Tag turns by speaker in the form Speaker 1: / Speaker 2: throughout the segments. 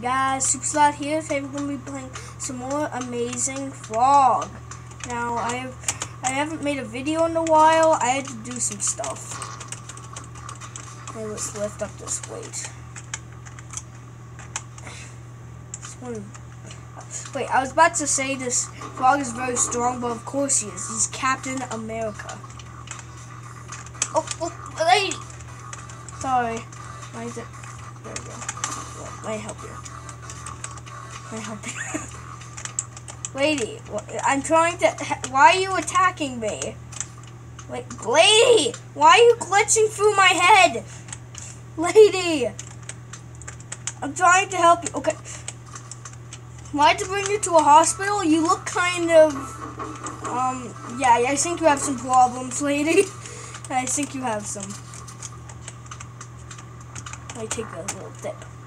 Speaker 1: Guys, Super Slide here. Today we're gonna be playing some more Amazing Frog. Now I have I haven't made a video in a while. I had to do some stuff. Okay, let's lift up this weight. Wait, I was about to say this frog is very strong, but of course he is. He's Captain America. Oh, oh, lady! Sorry. Why is it? There we go. Let me help you. Let me help you. lady, I'm trying to. Why are you attacking me? Wait, lady! Why are you glitching through my head? Lady! I'm trying to help you. Okay. Why to bring you to a hospital? You look kind of. Um, yeah, I think you have some problems, lady. I think you have some. I take a little dip.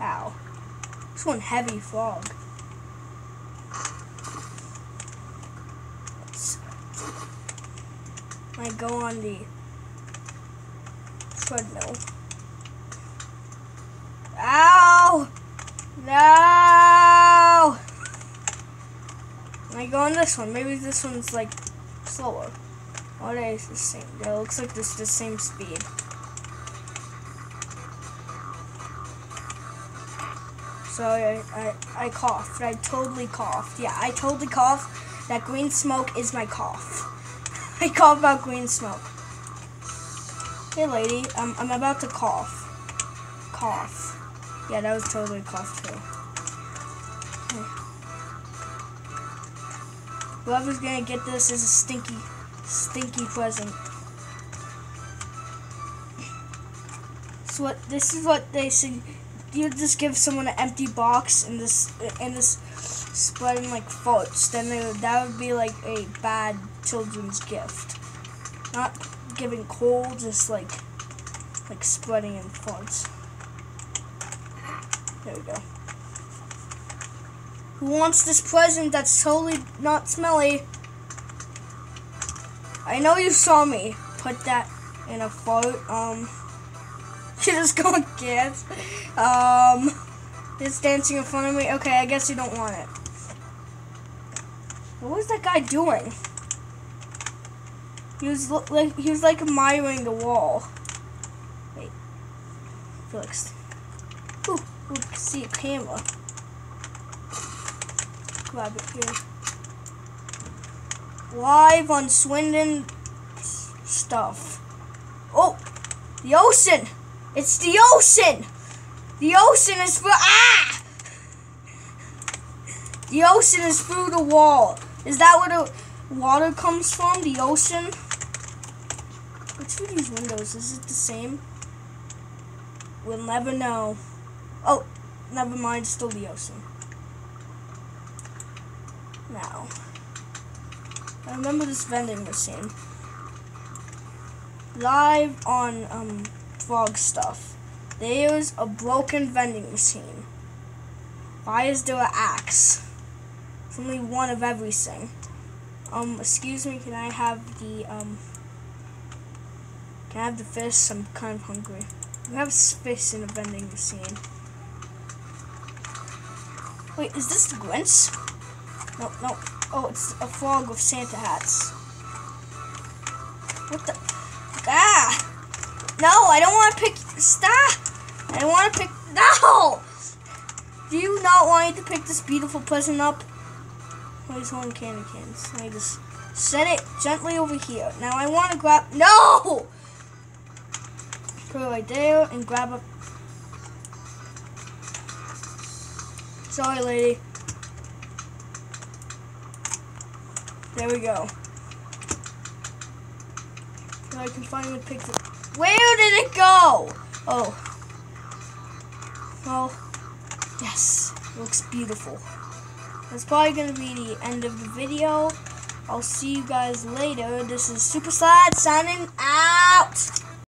Speaker 1: Ow. This one heavy fog. I go on the treadmill. Ow! No! I go on this one. Maybe this one's like slower. That is the same. It looks like this the same speed. I, I, I coughed. I totally coughed. Yeah, I totally coughed. That green smoke is my cough. I cough about green smoke. Hey, lady, I'm, I'm about to cough. Cough. Yeah, that was totally cough, too. Whoever's gonna get this is a stinky, stinky present. So what? This is what they say. You just give someone an empty box and this and this spreading like farts. Then that would be like a bad children's gift. Not giving coal, just like like spreading in farts. There we go. Who wants this present that's totally not smelly? I know you saw me put that in a fart. Um, just going kids. Um, it's dancing in front of me. Okay, I guess you don't want it. What was that guy doing? He was like he was like admiring the wall. Wait, Felix. Ooh, ooh, see a camera grab it here. Live on Swindon stuff. Oh, the ocean! It's the ocean! The ocean is for ah! The ocean is through the wall. Is that where the water comes from? The ocean? Which of these windows? Is it the same? We'll never know. Oh, never mind. Still the ocean now. I remember this vending machine. Live on um, Frog Stuff. There's a broken vending machine. Why is there an axe? It's only one of everything. Um, excuse me, can I have the, um, can I have the fish? I'm kind of hungry. We have fish in a vending machine. Wait, is this the Grinch? No, no. Oh, it's a frog with Santa hats. What the? No, I don't want to pick. Stop! I don't want to pick. No! Do you not want me to pick this beautiful present up? Where's one candy cans? Me just set it gently over here. Now I want to grab. No! Put it right there and grab a. Sorry, lady. There we go. Now I can finally pick it. Where did it go? Oh. Well, yes. looks beautiful. That's probably going to be the end of the video. I'll see you guys later. This is Super Slide signing out.